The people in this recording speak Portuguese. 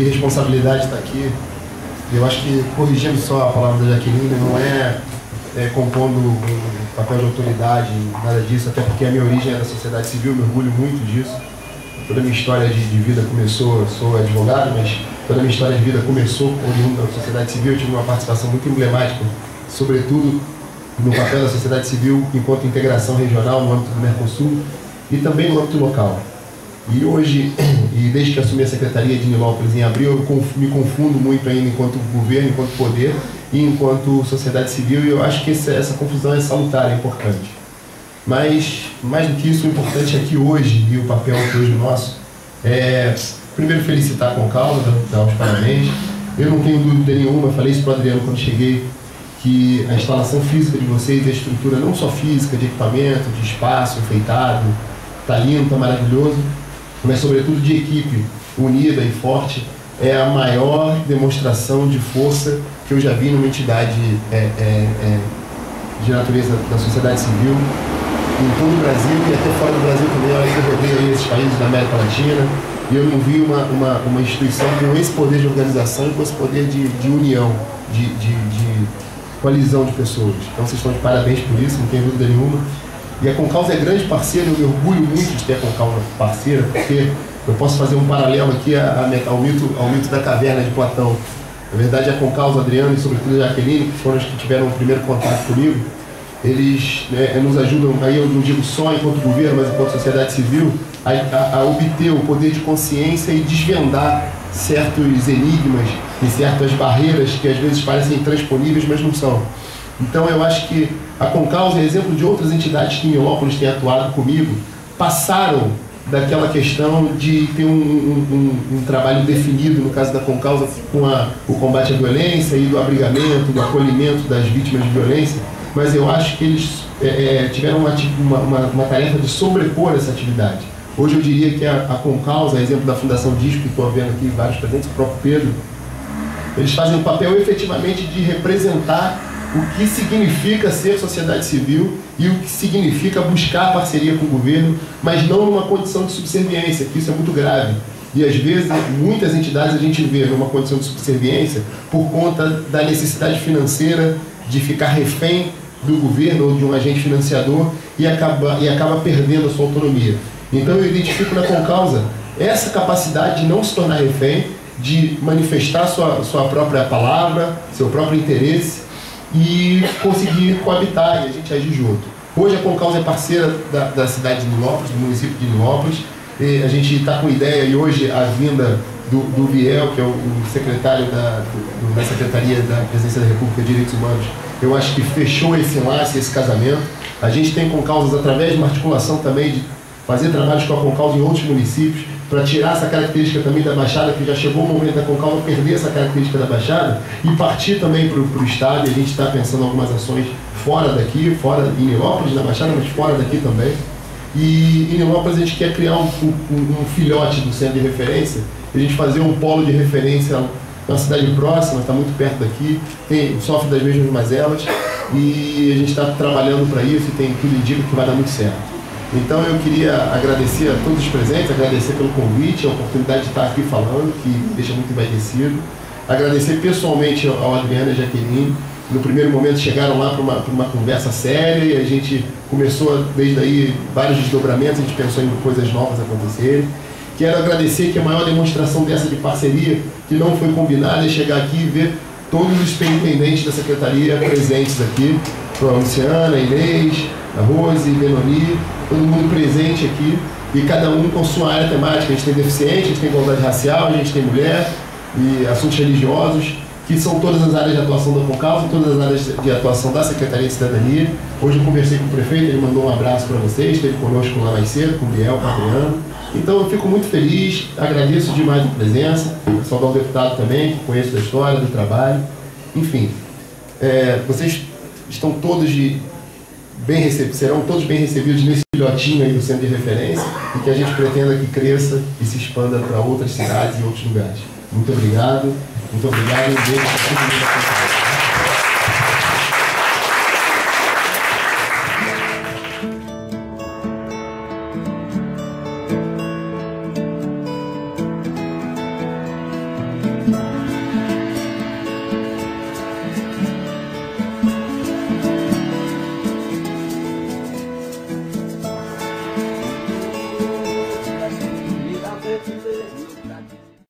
que responsabilidade estar aqui. Eu acho que, corrigindo só a palavra da Jaqueline, não é, é compondo um papel de autoridade, nada disso, até porque a minha origem é da sociedade civil, me orgulho muito disso. Toda a minha história de, de vida começou, sou advogado, mas toda a minha história de vida começou oriundo da sociedade civil, eu tive uma participação muito emblemática, sobretudo no papel da sociedade civil enquanto integração regional no âmbito do Mercosul e também no âmbito local. E hoje, e desde que assumi a Secretaria de Nilópolis em abril, eu me confundo muito ainda enquanto governo, enquanto poder e enquanto sociedade civil, e eu acho que essa, confusão é salutar, é importante. Mas, mais do que isso, o importante aqui hoje, e o papel que hoje nosso, é primeiro felicitar com causa, dar os parabéns. Eu não tenho dúvida nenhuma, falei isso para o Adriano quando cheguei, que a instalação física de vocês, a estrutura não só física, de equipamento, de espaço, enfeitado, está lindo, está maravilhoso, mas sobretudo de equipe unida e forte, é a maior demonstração de força que eu já vi numa entidade é, é, é, de natureza da sociedade civil, em todo o Brasil e até fora do Brasil também, olha que eu esses países da América Latina, e eu não vi uma, uma, uma instituição com esse poder de organização e com esse poder de, de união, de, de, de coalizão de pessoas. Então vocês estão de parabéns por isso, não tem dúvida nenhuma. E a Concausa é grande parceira, eu me orgulho muito de ter a Concausa parceira, porque eu posso fazer um paralelo aqui ao mito, ao mito da caverna de Platão. Na verdade, a Concausa, Adriano e sobretudo a Jaqueline, que foram os que tiveram o primeiro contato comigo, eles né, nos ajudam, aí eu não digo só enquanto governo, mas enquanto sociedade civil, a, a, a obter o poder de consciência e desvendar certos enigmas e certas barreiras que às vezes parecem intransponíveis, mas não são. Então eu acho que a Concausa é exemplo de outras entidades que em Milópolis têm atuado comigo, passaram daquela questão de ter um, um, um, um, trabalho definido, no caso da Concausa, com a, o combate à violência e do abrigamento, do acolhimento das vítimas de violência, mas eu acho que eles é, é, tiveram uma, uma, uma, tarefa de sobrepor essa atividade. Hoje eu diria que a, a Concausa, exemplo da Fundação Disco, que estou vendo aqui vários presentes, o próprio Pedro, eles fazem o papel efetivamente de representar o que significa ser sociedade civil e o que significa buscar parceria com o governo, mas não numa condição de subserviência, que isso é muito grave. E às vezes, muitas entidades a gente vê numa condição de subserviência por conta da necessidade financeira de ficar refém do governo ou de um agente financiador e acaba, e acaba perdendo a sua autonomia. Então eu identifico na Concausa essa capacidade de não se tornar refém, de manifestar sua, sua própria palavra, seu próprio interesse e conseguir coabitar e a gente agir junto. Hoje a Concausa é parceira da, da cidade de Nilópolis, do município de Nilópolis. E a gente está com ideia e hoje a vinda do, do Viel, que é o, o secretário da, do, da Secretaria da Presidência da República de Direitos Humanos, eu acho que fechou esse laço, esse casamento. A gente tem com causas através de uma articulação também de fazer trabalhos com a Concausa em outros municípios, para tirar essa característica também da Baixada, que já chegou o momento da Concausa perder essa característica da Baixada, e partir também para o Estado, a gente está pensando em algumas ações fora daqui, fora em Nilópolis, na Baixada, mas fora daqui também. E em Nilópolis a gente quer criar um, um, um filhote do centro de referência, a gente fazer um polo de referência na cidade próxima, está muito perto daqui, tem, sofre das mesmas mazelas, e a gente está trabalhando para isso e tem tudo indica que vai dar muito certo. Então eu queria agradecer a todos os presentes, agradecer pelo convite, a oportunidade de estar aqui falando, que me deixa muito envaidecido. Agradecer pessoalmente ao Adriano e Jaqueline. No primeiro momento chegaram lá para uma, uma conversa séria e a gente começou desde aí vários desdobramentos, a gente pensou em coisas novas acontecerem. Quero agradecer que a maior demonstração dessa de parceria, que não foi combinada, é chegar aqui e ver todos os superintendentes da secretaria presentes aqui, a Luciana, a Inês, a Rose, Benoni, todo mundo presente aqui e cada um com sua área temática. A gente tem deficiente, a gente tem igualdade racial, a gente tem mulher e assuntos religiosos, que são todas as áreas de atuação da Concausa, todas as áreas de atuação da Secretaria de Cidadania. Hoje eu conversei com o prefeito, ele mandou um abraço para vocês, esteve conosco lá mais cedo, com o Biel, com o Adriano. Então eu fico muito feliz, agradeço demais a presença, saudar o deputado também, que conheço da história, do trabalho. Enfim, é, vocês estão todos de, bem recebidos, serão todos bem recebidos nesse filhotinho aí do centro de referência e que a gente pretenda que cresça e se expanda para outras cidades e outros lugares. Muito obrigado, muito obrigado e um beijo para.